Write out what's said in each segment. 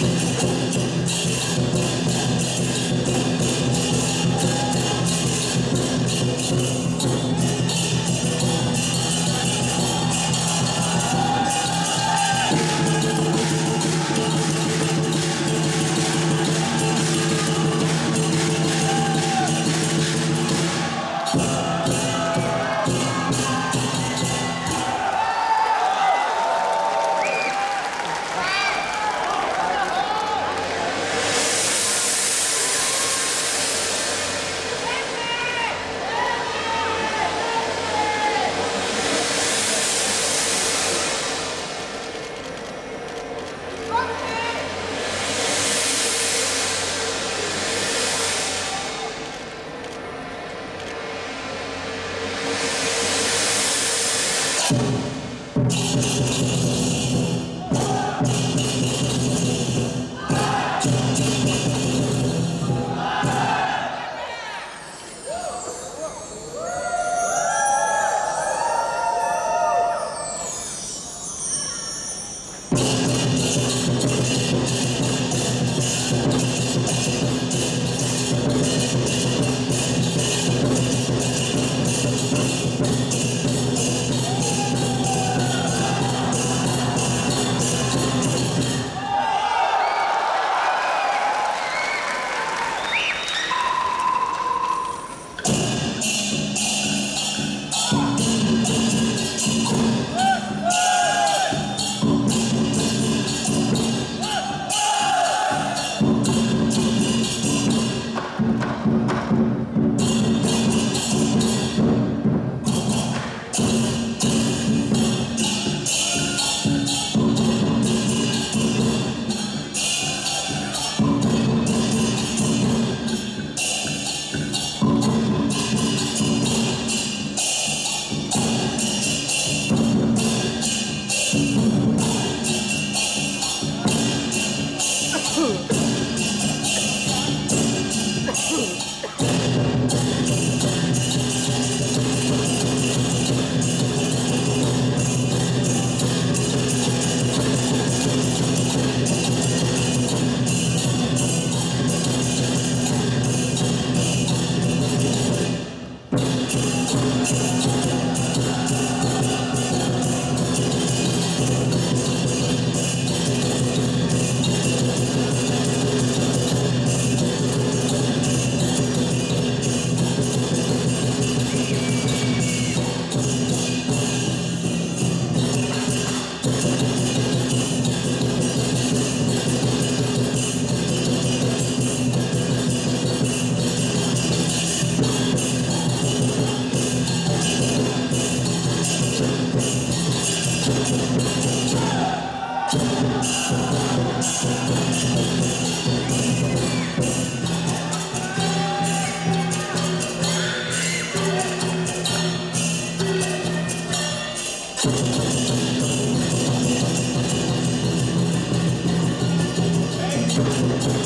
ちょっと待って。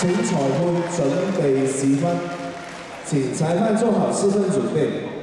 请裁判准备试分，请裁判做好试分准备。